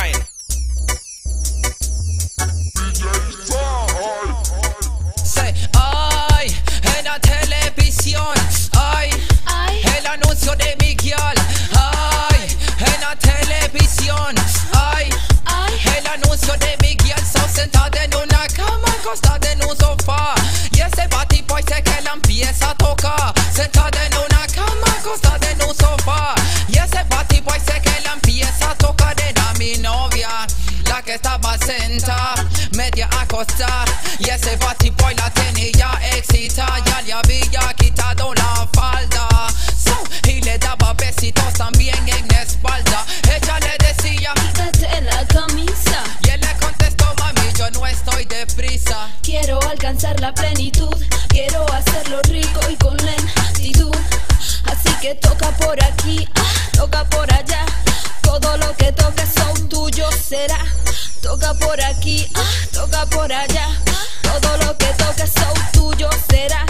Online. Say, ay, en la televisión, ay, Ay, el anuncio de Miguel, ay, en la televisión, ay, ay, el anuncio de Miguel, so sentada en una cama, acostada en un sofá, y ese bati boy sé que la empieza a tocar, uh, sentada que estaba sentada, media acostada, y ese bati boy la tenía excitada, ya le había quitado la falda, so, y le daba besitos también en la espalda, ella le decía, quítate la camisa. y él le contestó, mami, yo no estoy deprisa. Quiero alcanzar la plenitud, quiero hacerlo rico y con lentitud. Así que toca por aquí, ah, toca por allá. Todo lo que toques son tuyos será. Toca por aquí, ah, toca por allá. Todo lo que toques son tuyos será.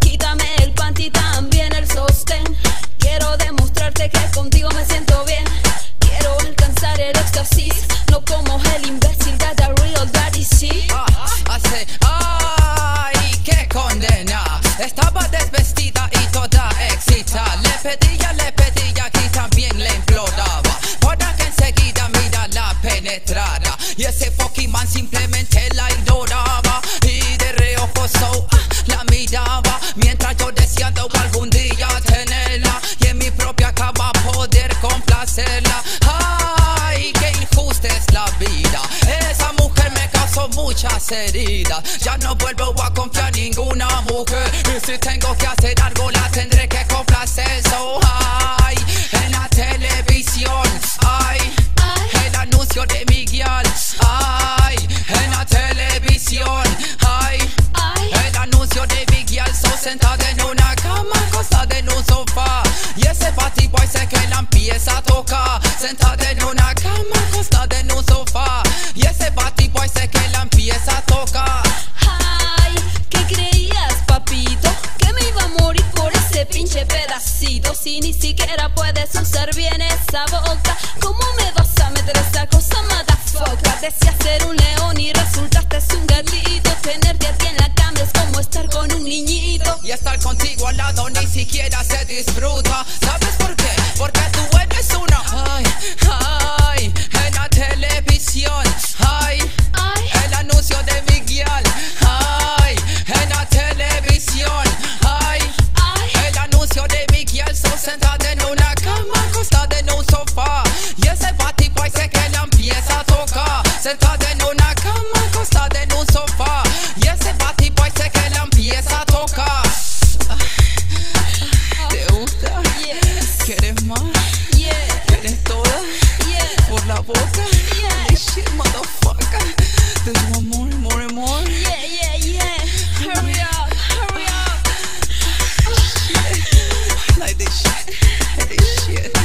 Quítame el panty también el sostén. Quiero demostrarte que contigo me siento bien. Quiero alcanzar el éxtasis, no como el imbécil de The Real Daddy, sí. Hace, ay, Ay, qué injusta es la vida. Esa mujer me causó muchas heridas. Ya no vuelvo a confiar en ninguna mujer. Y si tengo que hacer algo, la tendré que complacer. So, ay, en la televisión, ay, el anuncio de Miguel, ay, en la televisión, ay. El anuncio de Miguel so sentada en Una cama, acostada en un sofá. Y ese bati boy sé que la empieza a tocar. ay, ¿qué creías, papito? Que me iba a morir por ese pinche pedacito. Si ni siquiera puedes usar bien esa boca, ¿cómo me vas a meter esa cosa, motherfucker? Decías ser un león y resultaste un gatito. Tenerte aquí en la cama es como estar con un niñito. Y estar contigo al lado ni siquiera se disfruta. ¿Sabes por qué? Porque eres una. Ay, ay, en la televisión. Ay, Ay, el anuncio de Miguel. Ay, en la televisión. Ay, ay, el anuncio de Miguel. So sentada en una cama, acostada en un sofá. Y ese bati sé que la empieza a tocar. Sentada en una cama, acostada en un sofá. Y ese bati sé que la empieza a tocar. boca. Yeah. shit, motherfucker. There's one more and more and more. Yeah, yeah, yeah. Hurry up, hurry up. Oh, shit. Like this shit. Like this shit.